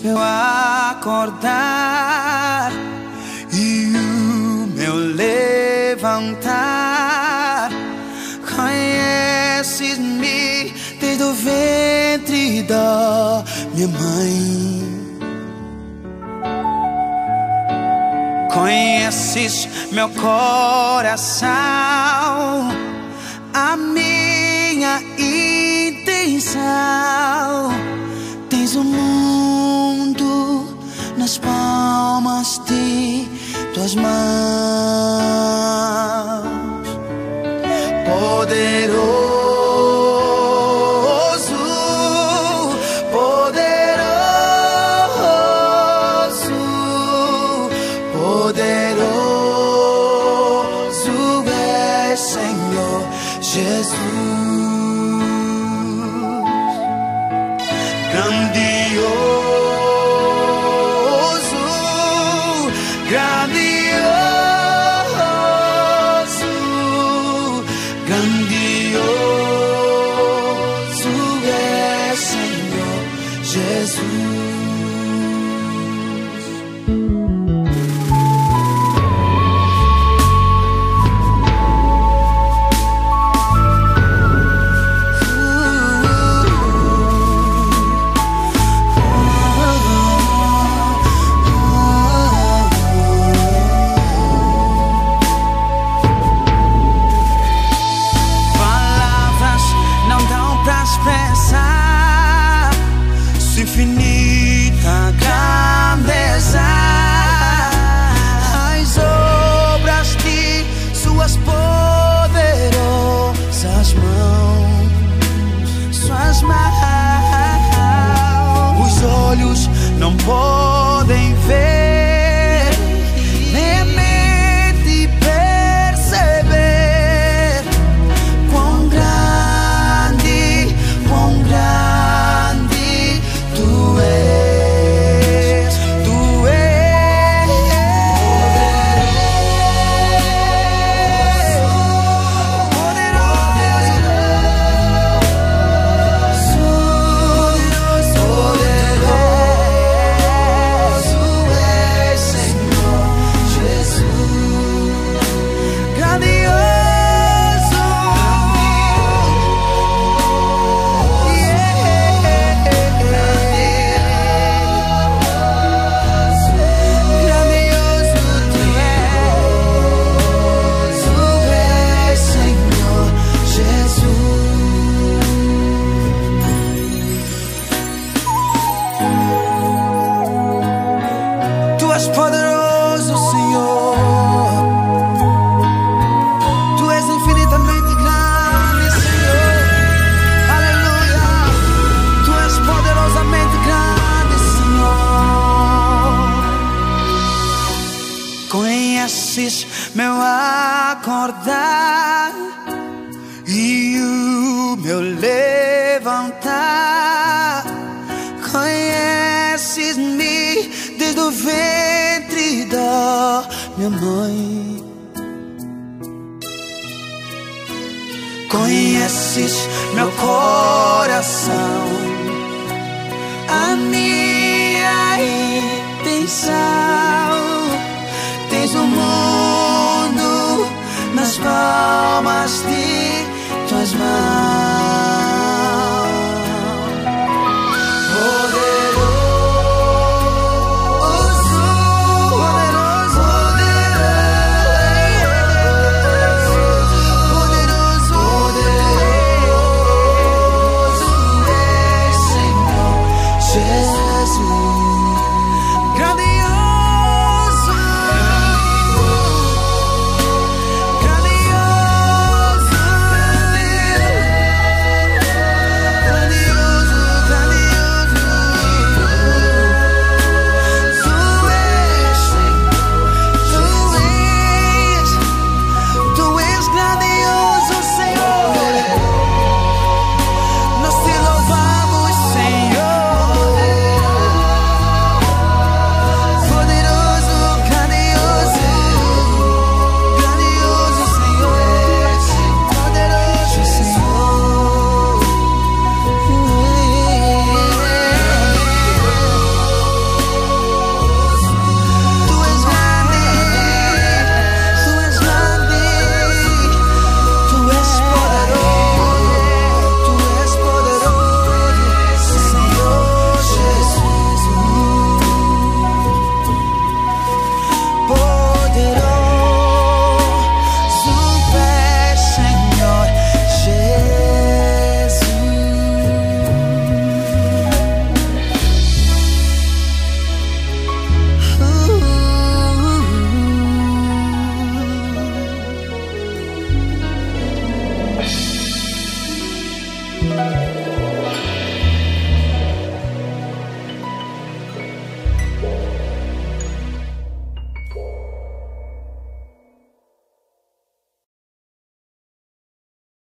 Meu acordar e o meu levantar. Conheces-me desde o ventre da minha mãe. Conheces meu coração, a minha intenção. να σπάω μαστί το ασμά. Πότε. Jesus. non può Tu és poderoso, Senhor. Tu és infinitamente grande, Senhor. Aleluia. Tu és poderosamente grande, Senhor. Conheces meu acordar e o meu levantar. Minha mãe. Conheces meu coração, a minha intenção. Tens o mundo nas palmas de tuas mãos.